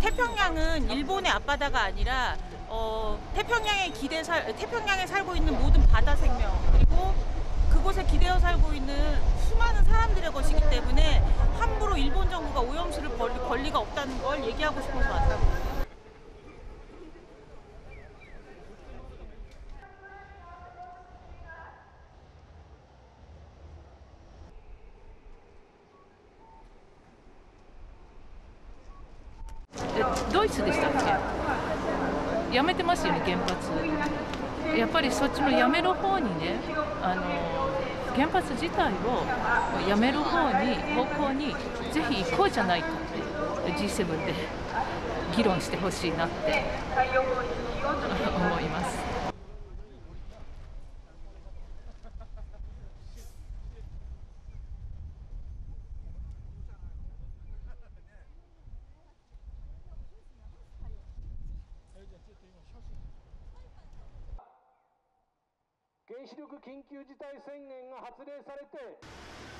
태평양은 일본의 앞바다가 아니라 어, 태평양에 기대 살 태평양에 살고 있는 모든 바다 생명 그리고 그곳에 기대어 살고 있는 수많은 사람들의 것이기 때문에 함부로 일본 정부가 오염수를 벌, 벌리가 없다는 걸 얘기하고 싶어서 왔다고. ドイツでしたっけ？やめてますよね原発。やっぱりそっちのやめる方にねあの原発自体をやめる方に方向にぜひ行こうじゃないかって G7 で議論してほしいなって。思います。原子力緊急事態宣言が発令されて